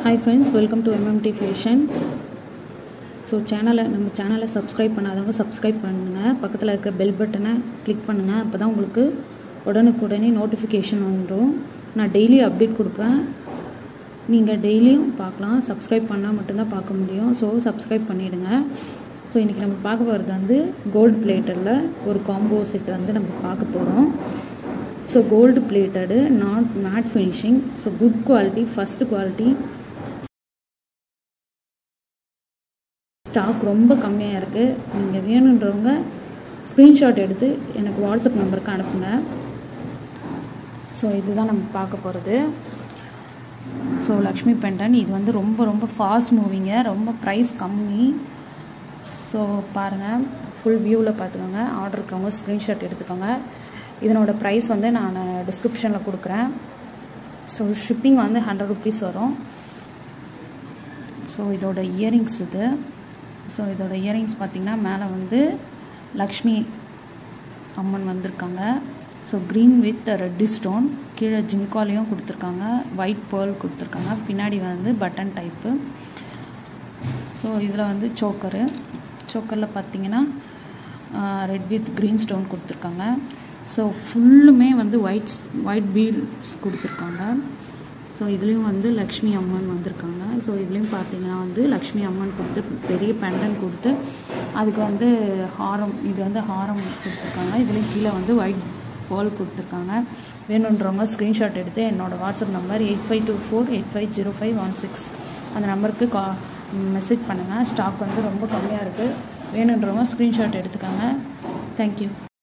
Hi friends welcome to MMT fashion so சேனலை நம்ம சேனலை சப்ஸ்கிரைப் பண்ணாதவங்க சப்ஸ்கிரைப் பண்ணுங்கள் பக்கத்தில் இருக்கிற பெல் பட்டனை கிளிக் பண்ணுங்கள் அப்போ தான் உங்களுக்கு உடனுக்குடனே நோட்டிஃபிகேஷன் வந்துடும் நான் டெய்லி அப்டேட் கொடுப்பேன். நீங்கள் டெய்லியும் பார்க்கலாம். சப்ஸ்கிரைப் பண்ணால் மட்டும்தான் பார்க்க முடியும். ஸோ சப்ஸ்கிரைப் பண்ணிவிடுங்க ஸோ இன்றைக்கி நம்ம பார்க்க போகிறது வந்து கோல்டு பிளேட்டரில் ஒரு காம்போ செட் வந்து நம்ம பார்க்க போகிறோம் so gold plated not matte finishing so good quality first quality stock ரொம்ப கம்மியாக இருக்குது நீங்கள் வேணுன்றவங்க ஸ்க்ரீன்ஷாட் எடுத்து எனக்கு வாட்ஸ்அப் நம்பருக்கு அனுப்புங்க. ஸோ இதுதான் நம்ம பார்க்க போகிறது ஸோ லக்ஷ்மி பெண்டன் இது வந்து ரொம்ப ரொம்ப ஃபாஸ்ட் மூவிங்க ரொம்ப ப்ரைஸ் கம்மி. ஸோ பாருங்கள் ஃபுல் வியூவில் பார்த்துக்கோங்க. ஆர்டர் இருக்கவங்க ஸ்க்ரீன்ஷாட் எடுத்துக்கோங்க. இதனோட ப்ரைஸ் வந்து நான் டிஸ்கிரிப்ஷனில் கொடுக்குறேன். ஸோ ஷிப்பிங் வந்து ஹண்ட்ரட் ருபீஸ் வரும். ஸோ இதோட இயரிங்ஸ் இது. ஸோ இதோட இயரிங்ஸ் பார்த்திங்கன்னா மேலே வந்து லக்ஷ்மி அம்மன் வந்திருக்காங்க. So green with red stone கீழே ஜிம்காலையும் கொடுத்துருக்காங்க. ஒயிட் பேர்ல் கொடுத்துருக்காங்க. பின்னாடி வந்து பட்டன் டைப்பு ஸோ இதில் வந்து சோக்கரு சோக்கரில் பார்த்தீங்கன்னா ரெட் வித் க்ரீன் ஸ்டோன் கொடுத்துருக்காங்க. ஸோ ஃபுல்லுமே வந்து ஒயிட் ஒயிட் பீட்ஸ் கொடுத்துருக்காங்க. ஸோ இதுலேயும் வந்து லக்ஷ்மி அம்மன் வந்திருக்காங்க. ஸோ இதுலேயும் பார்த்தீங்கன்னா வந்து லக்ஷ்மி அம்மன் கொடுத்து பெரிய பெண்டன் கொடுத்து அதுக்கு வந்து ஹாரம் இது வந்து ஹாரம் கொடுத்துருக்காங்க. இதுலேயும் கீழே வந்து ஒயிட் பால் கொடுத்துருக்காங்க. வேணுன்றவங்க ஸ்க்ரீன்ஷாட் எடுத்து என்னோடய WhatsApp number eight five two four eight five zero five one six அந்த நம்பருக்கு கா மெசேஜ் பண்ணுங்கள் ஸ்டாக் வந்து ரொம்ப கம்மியாக இருக்குது வேணுன்றவங்க ஸ்க்ரீன்ஷாட் எடுத்துக்கோங்க. தேங்க்யூ